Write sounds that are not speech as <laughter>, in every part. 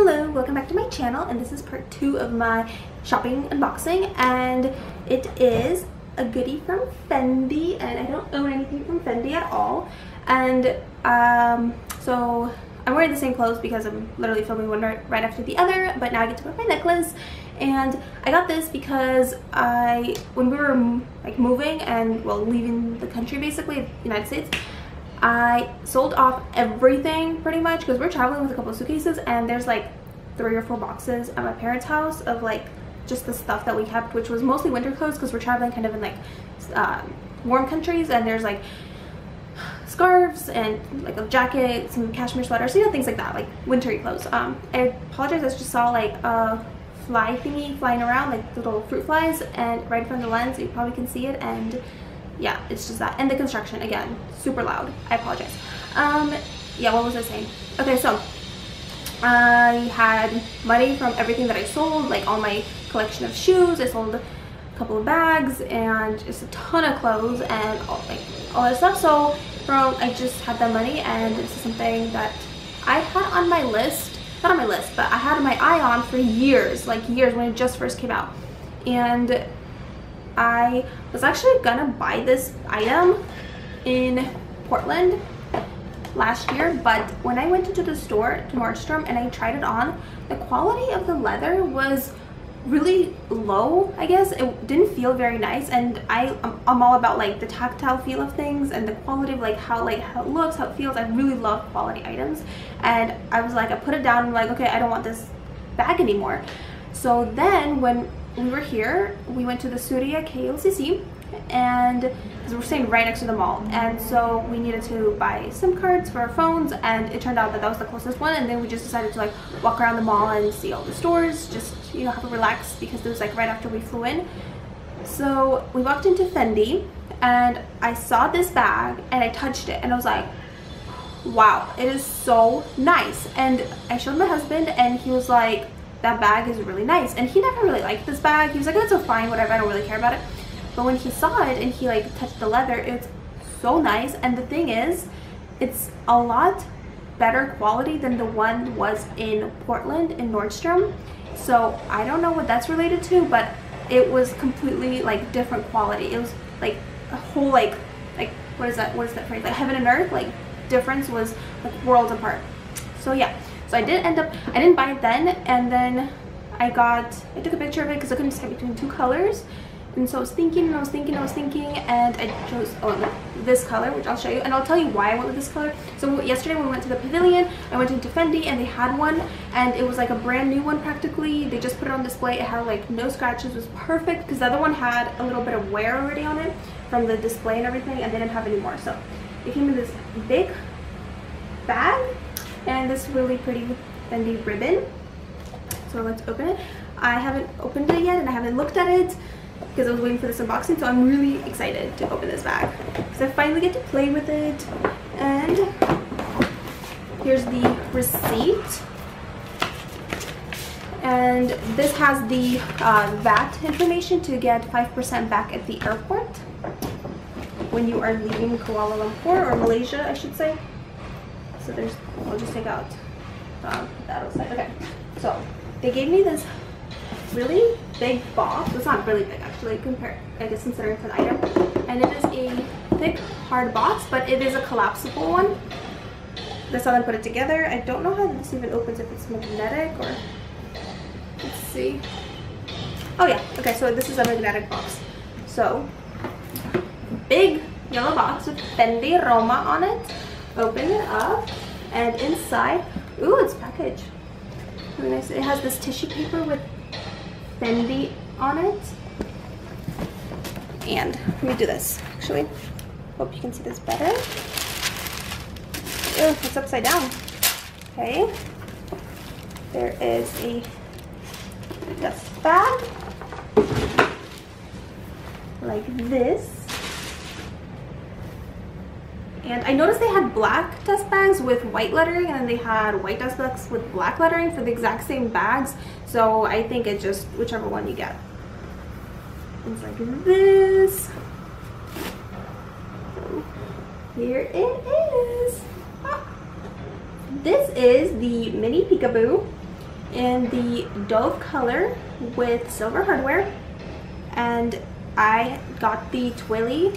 Hello, welcome back to my channel and this is part two of my shopping unboxing and it is a goodie from Fendi and I don't own anything from Fendi at all and um, so I'm wearing the same clothes because I'm literally filming one right, right after the other but now I get to wear my necklace and I got this because I when we were like moving and well leaving the country basically United States I sold off everything pretty much because we're traveling with a couple suitcases and there's like three or four boxes at my parents house of like just the stuff that we kept which was mostly winter clothes because we're traveling kind of in like uh, warm countries and there's like scarves and like a jacket some cashmere sweaters you know things like that like wintry clothes. Um i apologize i just saw like a fly thingy flying around like little fruit flies and right in front of the lens you probably can see it and yeah it's just that. And the construction again super loud. I apologize. Um yeah what was i saying? Okay so i had money from everything that i sold like all my collection of shoes. I sold a couple of bags and just a ton of clothes and all like all that stuff. So from i just had that money and this is something that i had on my list. Not on my list but i had my eye on for years like years when it just first came out. And I was actually gonna buy this item in Portland last year but when I went into the store to Nordstrom and I tried it on the quality of the leather was really low I guess. It didn't feel very nice and I I'm all about like the tactile feel of things and the quality of like how like how it looks how it feels. I really love quality items and I was like I put it down and like okay I don't want this bag anymore. So then when we were here, we went to the Suria KLCC and we're staying right next to the mall. And so we needed to buy SIM cards for our phones and it turned out that that was the closest one and then we just decided to like walk around the mall and see all the stores just you know have a relax because it was like right after we flew in. So we walked into Fendi and I saw this bag and I touched it and I was like wow it is so nice. And I showed my husband and he was like that bag is really nice. And he never really liked this bag. He was like, it's so fine, whatever, I don't really care about it. But when he saw it and he like touched the leather, it's so nice. And the thing is, it's a lot better quality than the one was in Portland in Nordstrom. So I don't know what that's related to, but it was completely like different quality. It was like a whole like, like what is that, what is that phrase? Like heaven and earth, like difference was like worlds apart. So yeah, so I did end up, I didn't buy it then, and then I got, I took a picture of it because I couldn't decide between two colors. And so I was thinking and I was thinking, and I was thinking, and I chose oh, this color, which I'll show you. And I'll tell you why I went with this color. So yesterday when we went to the pavilion, I went into Fendi and they had one. And it was like a brand new one practically. They just put it on display. It had like no scratches. It was perfect because the other one had a little bit of wear already on it from the display and everything. And they didn't have any more. So it came in this big bag and this really pretty Fendi ribbon. So let's open it. I haven't opened it yet and I haven't looked at it because I was waiting for this unboxing so I'm really excited to open this bag because I finally get to play with it and here's the receipt and this has the uh, VAT information to get 5% back at the airport when you are leaving Kuala Lumpur or Malaysia I should say so there's, I'll just take out um, that outside. Okay, so they gave me this really big box. It's not really big actually, compared, I guess considering it's an item. And it is a thick, hard box, but it is a collapsible one. That's how I put it together. I don't know how this even opens, if it's magnetic or, let's see. Oh yeah, okay, so this is a magnetic box. So, big yellow box with Fendi Roma on it open it up and inside, ooh, it's packaged. Really nice. It has this tissue paper with Fendi on it. And let me do this, actually. Hope you can see this better. Ooh, it's upside down. Okay. There is a dust bag. Like this. And I noticed they had black dust bags with white lettering and then they had white dust bags with black lettering for the exact same bags. So I think it's just whichever one you get. It's like this. Here it is. Ah. This is the mini peekaboo in the Dove color with silver hardware. And I got the twilly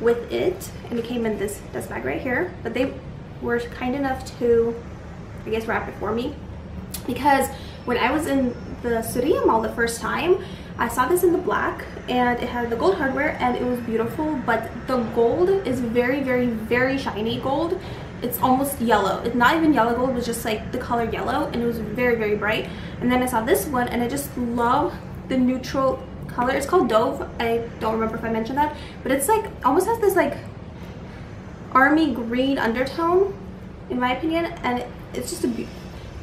with it and it came in this dust bag right here but they were kind enough to I guess wrap it for me. Because when I was in the Suria Mall the first time I saw this in the black and it had the gold hardware and it was beautiful but the gold is very very very shiny gold. It's almost yellow. It's not even yellow gold it was just like the color yellow and it was very very bright. And then I saw this one and I just love the neutral color. It's called Dove. I don't remember if I mentioned that. But it's like, almost has this like army green undertone, in my opinion. And it's just a be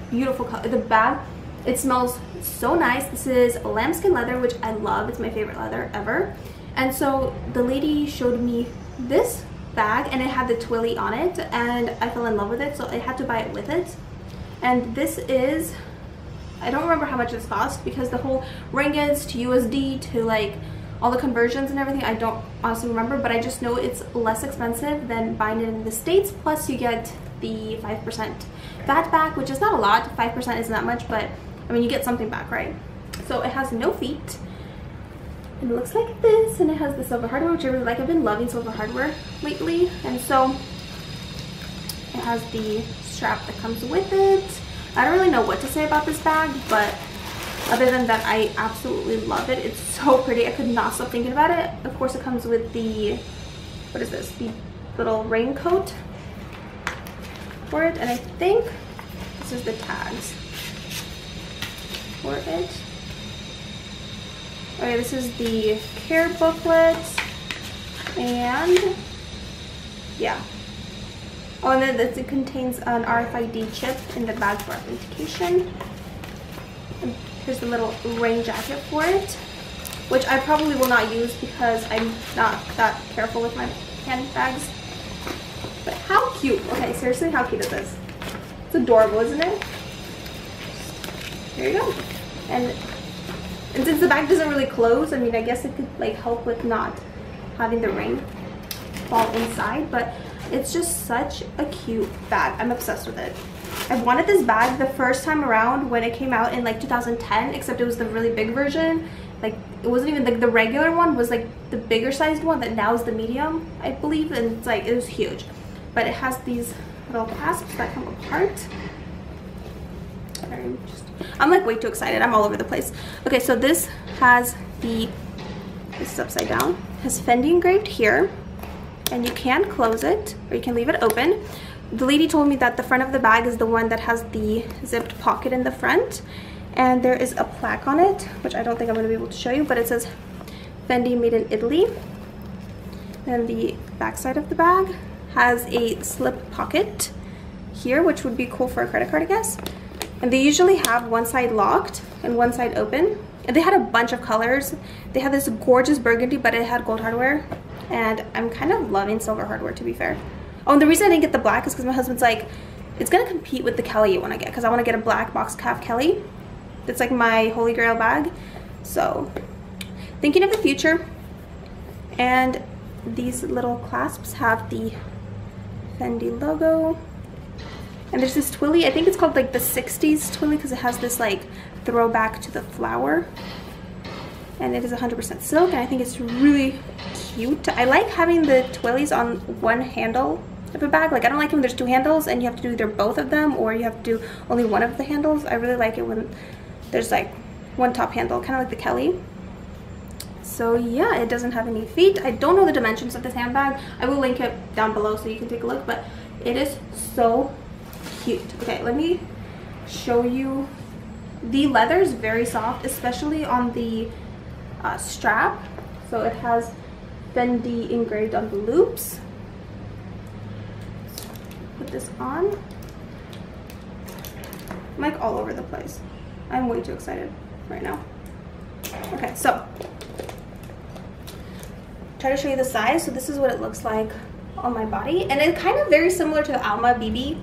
beautiful color. The bag, it smells so nice. This is lambskin leather, which I love. It's my favorite leather ever. And so the lady showed me this bag and it had the twilly on it and I fell in love with it so I had to buy it with it and this is I don't remember how much this cost because the whole ringgits to USD to like all the conversions and everything I don't honestly remember but I just know it's less expensive than buying it in the States plus you get the 5% VAT back which is not a lot. 5% isn't that much but I mean you get something back right? So it has no feet. And it looks like this and it has the silver hardware which I really like. I've been loving silver hardware lately and so it has the strap that comes with it I don't really know what to say about this bag, but other than that, I absolutely love it. It's so pretty. I could not stop thinking about it. Of course, it comes with the, what is this? The little raincoat for it. And I think this is the tags for it. Okay, this is the care booklet. And yeah, Oh, and then it contains an RFID chip in the bag for authentication. And here's the little rain jacket for it, which I probably will not use because I'm not that careful with my handbags. But how cute. Okay, seriously, how cute is this? It's adorable, isn't it? There you go. And, and since the bag doesn't really close, I mean, I guess it could like help with not having the rain fall inside, but it's just such a cute bag. I'm obsessed with it. I wanted this bag the first time around when it came out in like 2010, except it was the really big version. Like it wasn't even like the regular one was like the bigger sized one that now is the medium, I believe. And it's like, it was huge. But it has these little clasps that come apart. I'm, just, I'm like way too excited. I'm all over the place. Okay, so this has the, this is upside down, has Fendi engraved here and you can close it or you can leave it open. The lady told me that the front of the bag is the one that has the zipped pocket in the front and there is a plaque on it which I don't think I'm going to be able to show you but it says Fendi made in Italy. Then the back side of the bag has a slip pocket here which would be cool for a credit card I guess. And they usually have one side locked and one side open. And they had a bunch of colors. They had this gorgeous burgundy but it had gold hardware and I'm kind of loving silver hardware to be fair. Oh, and the reason I didn't get the black is because my husband's like, it's gonna compete with the Kelly you want to get because I want to get a black box calf Kelly. It's like my holy grail bag. So, thinking of the future. And these little clasps have the Fendi logo. And there's this twilly, I think it's called like the 60s twilly because it has this like throwback to the flower. And it is 100% silk and I think it's really cute. I like having the twillies on one handle of a bag. Like I don't like when there's two handles and you have to do either both of them or you have to do only one of the handles. I really like it when there's like one top handle, kind of like the Kelly. So yeah, it doesn't have any feet. I don't know the dimensions of this handbag. I will link it down below so you can take a look, but it is so cute. Okay, let me show you. The leather is very soft, especially on the uh, strap. So it has Fendi engraved on the loops. Put this on. I'm like all over the place. I'm way too excited right now. Okay, so try to show you the size. So this is what it looks like on my body. And it's kind of very similar to the Alma BB,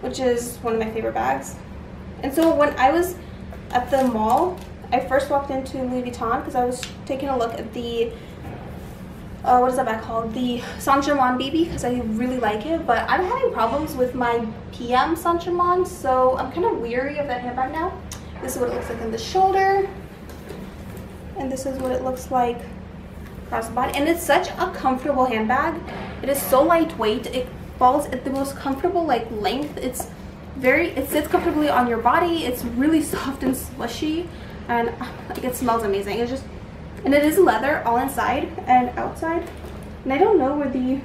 which is one of my favorite bags. And so when I was at the mall, I first walked into Louis Vuitton because I was taking a look at the uh, what is that bag called? The Saint Germain BB because I really like it. But I'm having problems with my PM Saint Germain, so I'm kind of weary of that handbag now. This is what it looks like on the shoulder. And this is what it looks like across the body. And it's such a comfortable handbag. It is so lightweight. It falls at the most comfortable like length. It's very, it sits comfortably on your body. It's really <laughs> soft and slushy. And like, it smells amazing. It's just and it is leather all inside and outside. And I don't know where the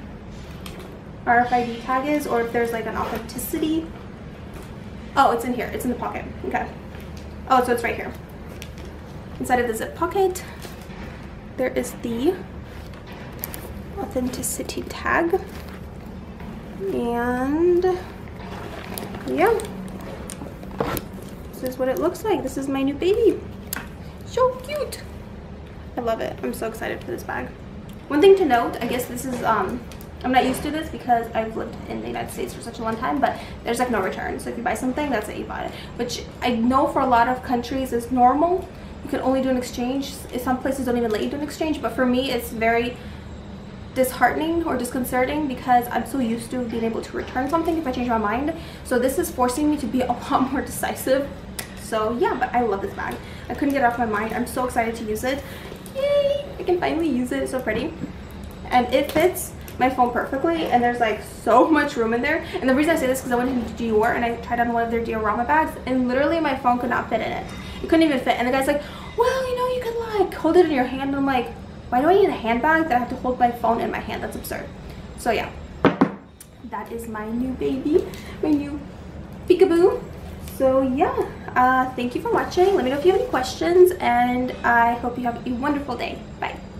RFID tag is or if there's like an authenticity. Oh, it's in here. It's in the pocket. Okay. Oh, so it's right here. Inside of the zip pocket, there is the authenticity tag. And yeah, this is what it looks like. This is my new baby. So cute. I love it. I'm so excited for this bag. One thing to note, I guess this is, um, I'm not used to this because I've lived in the United States for such a long time, but there's like no return. So if you buy something, that's it, you bought it. Which I know for a lot of countries is normal. You can only do an exchange. Some places don't even let you do an exchange, but for me, it's very disheartening or disconcerting because I'm so used to being able to return something if I change my mind. So this is forcing me to be a <laughs> lot more decisive. So yeah, but I love this bag. I couldn't get it off my mind. I'm so excited to use it. Yay! I can finally use it. It's so pretty. And it fits my phone perfectly and there's like so <laughs> much room in there and the reason I say this is because I went into Dior and I tried on one of their diorama bags and literally my phone could not fit in it it couldn't even fit and the guy's like well you know you could like hold it in your hand and I'm like why do I need a handbag that I have to hold my phone in my hand that's absurd so yeah that is my new baby my new peekaboo so yeah uh, thank you for watching. Let me know if you have any questions and i hope you have a wonderful day. Bye